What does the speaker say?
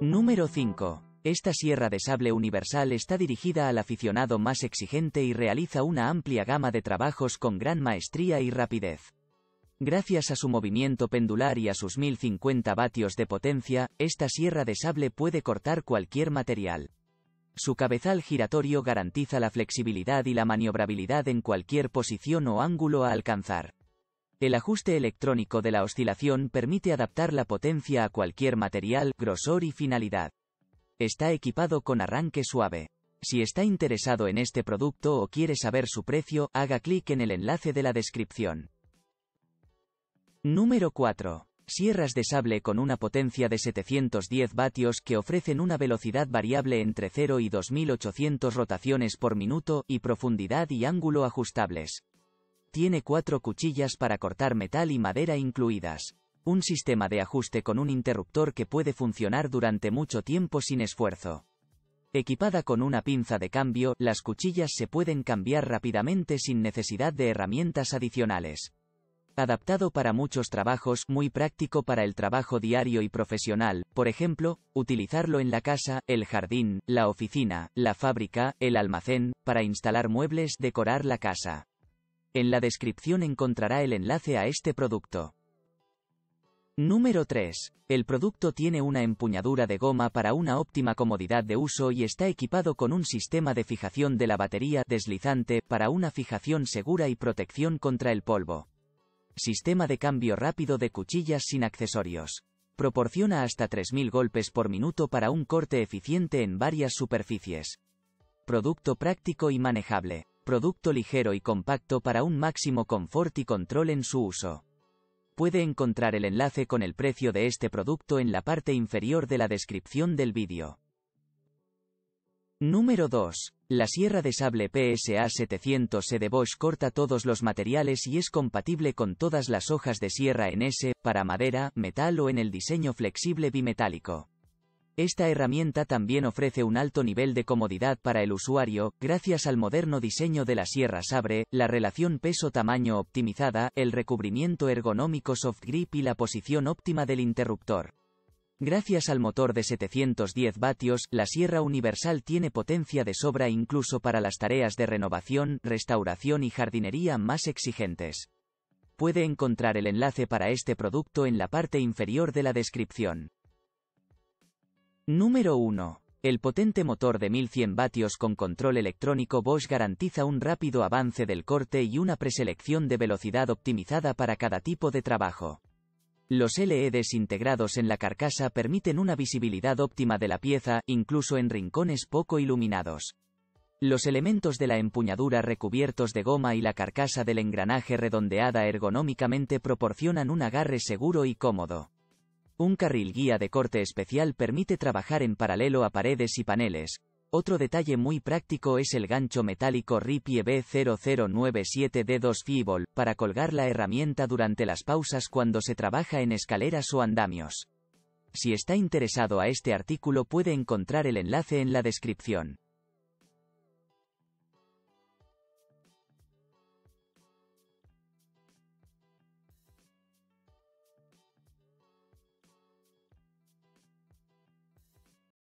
Número 5. Esta sierra de sable universal está dirigida al aficionado más exigente y realiza una amplia gama de trabajos con gran maestría y rapidez. Gracias a su movimiento pendular y a sus 1050 vatios de potencia, esta sierra de sable puede cortar cualquier material. Su cabezal giratorio garantiza la flexibilidad y la maniobrabilidad en cualquier posición o ángulo a alcanzar. El ajuste electrónico de la oscilación permite adaptar la potencia a cualquier material, grosor y finalidad. Está equipado con arranque suave. Si está interesado en este producto o quiere saber su precio, haga clic en el enlace de la descripción. Número 4. Sierras de sable con una potencia de 710 vatios que ofrecen una velocidad variable entre 0 y 2800 rotaciones por minuto y profundidad y ángulo ajustables. Tiene cuatro cuchillas para cortar metal y madera incluidas. Un sistema de ajuste con un interruptor que puede funcionar durante mucho tiempo sin esfuerzo. Equipada con una pinza de cambio, las cuchillas se pueden cambiar rápidamente sin necesidad de herramientas adicionales. Adaptado para muchos trabajos, muy práctico para el trabajo diario y profesional, por ejemplo, utilizarlo en la casa, el jardín, la oficina, la fábrica, el almacén, para instalar muebles, decorar la casa. En la descripción encontrará el enlace a este producto. Número 3. El producto tiene una empuñadura de goma para una óptima comodidad de uso y está equipado con un sistema de fijación de la batería deslizante para una fijación segura y protección contra el polvo. Sistema de cambio rápido de cuchillas sin accesorios. Proporciona hasta 3.000 golpes por minuto para un corte eficiente en varias superficies. Producto práctico y manejable producto ligero y compacto para un máximo confort y control en su uso. Puede encontrar el enlace con el precio de este producto en la parte inferior de la descripción del vídeo. Número 2. La sierra de sable PSA 700E de Bosch corta todos los materiales y es compatible con todas las hojas de sierra en S, para madera, metal o en el diseño flexible bimetálico. Esta herramienta también ofrece un alto nivel de comodidad para el usuario, gracias al moderno diseño de la sierra Sabre, la relación peso-tamaño optimizada, el recubrimiento ergonómico soft grip y la posición óptima del interruptor. Gracias al motor de 710 vatios, la sierra universal tiene potencia de sobra incluso para las tareas de renovación, restauración y jardinería más exigentes. Puede encontrar el enlace para este producto en la parte inferior de la descripción. Número 1. El potente motor de 1100 vatios con control electrónico Bosch garantiza un rápido avance del corte y una preselección de velocidad optimizada para cada tipo de trabajo. Los LEDs integrados en la carcasa permiten una visibilidad óptima de la pieza, incluso en rincones poco iluminados. Los elementos de la empuñadura recubiertos de goma y la carcasa del engranaje redondeada ergonómicamente proporcionan un agarre seguro y cómodo. Un carril guía de corte especial permite trabajar en paralelo a paredes y paneles. Otro detalle muy práctico es el gancho metálico Ripie B0097D2 Fibol, para colgar la herramienta durante las pausas cuando se trabaja en escaleras o andamios. Si está interesado a este artículo puede encontrar el enlace en la descripción.